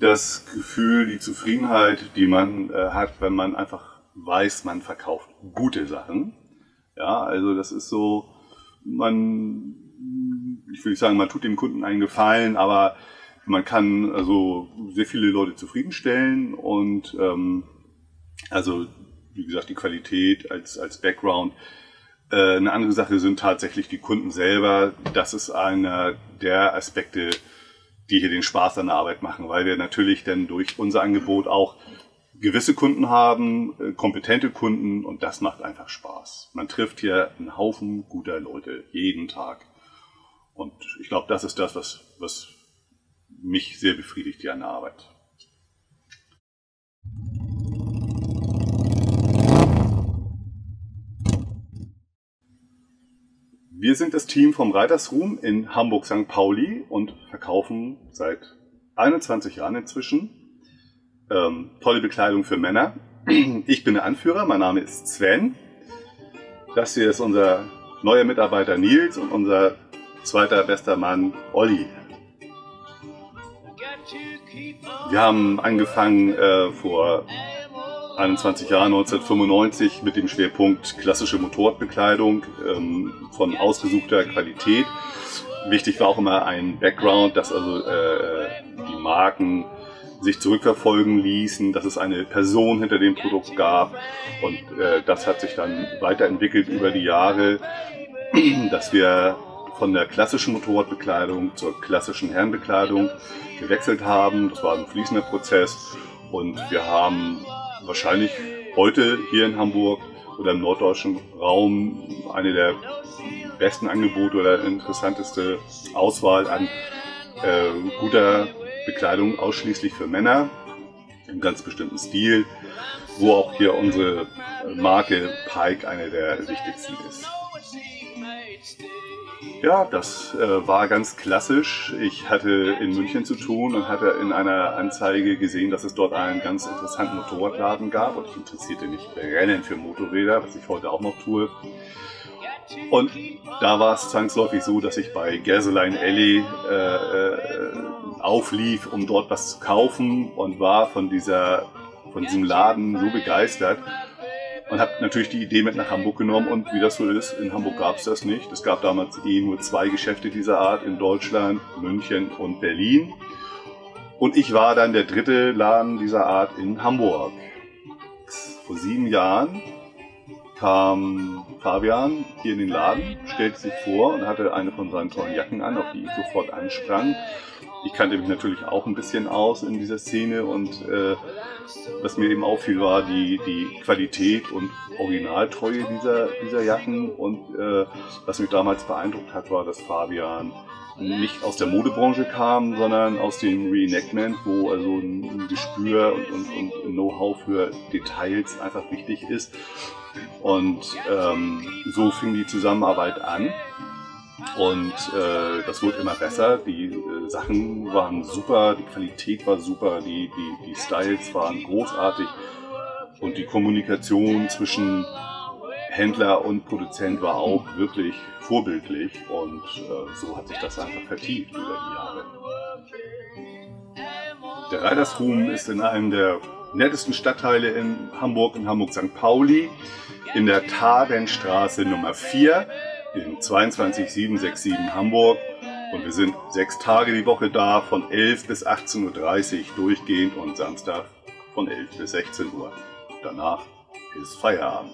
das Gefühl, die Zufriedenheit, die man äh, hat, wenn man einfach weiß, man verkauft gute Sachen. Ja, also das ist so, man, ich will nicht sagen, man tut dem Kunden einen Gefallen, aber man kann also sehr viele Leute zufriedenstellen und ähm, also wie gesagt die Qualität als als Background. Äh, eine andere Sache sind tatsächlich die Kunden selber. Das ist einer der Aspekte, die hier den Spaß an der Arbeit machen, weil wir natürlich dann durch unser Angebot auch gewisse Kunden haben, äh, kompetente Kunden und das macht einfach Spaß. Man trifft hier einen Haufen guter Leute jeden Tag. Und ich glaube, das ist das, was, was mich sehr befriedigt hier an der Arbeit. Wir sind das Team vom Reitersruhm in Hamburg-St. Pauli und verkaufen seit 21 Jahren inzwischen ähm, tolle Bekleidung für Männer. Ich bin der Anführer, mein Name ist Sven. Das hier ist unser neuer Mitarbeiter Nils und unser zweiter bester Mann Olli. Wir haben angefangen äh, vor 21 Jahren, 1995, mit dem Schwerpunkt klassische Motorradbekleidung ähm, von ausgesuchter Qualität. Wichtig war auch immer ein Background, dass also äh, die Marken sich zurückverfolgen ließen, dass es eine Person hinter dem Produkt gab und äh, das hat sich dann weiterentwickelt über die Jahre, dass wir von der klassischen Motorradbekleidung zur klassischen Herrenbekleidung gewechselt haben. Das war ein fließender Prozess und wir haben wahrscheinlich heute hier in Hamburg oder im norddeutschen Raum eine der besten Angebote oder interessanteste Auswahl an äh, guter Bekleidung ausschließlich für Männer im ganz bestimmten Stil, wo auch hier unsere Marke Pike eine der wichtigsten ist. Ja, das äh, war ganz klassisch. Ich hatte in München zu tun und hatte in einer Anzeige gesehen, dass es dort einen ganz interessanten Motorradladen gab und ich interessierte mich brennend für Motorräder, was ich heute auch noch tue. Und da war es zwangsläufig so, dass ich bei Gasoline Alley äh, äh, auflief, um dort was zu kaufen und war von dieser von diesem Laden so begeistert, und habe natürlich die Idee mit nach Hamburg genommen und wie das so ist, in Hamburg gab es das nicht. Es gab damals eh nur zwei Geschäfte dieser Art in Deutschland, München und Berlin. Und ich war dann der dritte Laden dieser Art in Hamburg. Vor sieben Jahren kam Fabian hier in den Laden, stellte sich vor und hatte eine von seinen tollen Jacken an, auf die ich sofort ansprang. Ich kannte mich natürlich auch ein bisschen aus in dieser Szene und äh, was mir eben auffiel, war die, die Qualität und Originaltreue dieser, dieser Jacken. Und äh, was mich damals beeindruckt hat, war, dass Fabian nicht aus der Modebranche kam, sondern aus dem Reenactment, wo also ein Gespür und, und, und Know-how für Details einfach wichtig ist. Und ähm, so fing die Zusammenarbeit an. Und äh, das wurde immer besser. Die äh, Sachen waren super, die Qualität war super, die, die, die Styles waren großartig und die Kommunikation zwischen Händler und Produzent war auch wirklich vorbildlich und äh, so hat sich das einfach vertieft über die Jahre. Der Reitersruhm ist in einem der nettesten Stadtteile in Hamburg, in Hamburg-St. Pauli, in der Tadenstraße Nummer 4 in 22767 Hamburg und wir sind sechs Tage die Woche da, von 11 bis 18.30 Uhr durchgehend und Samstag von 11 bis 16 Uhr. Danach ist Feierabend.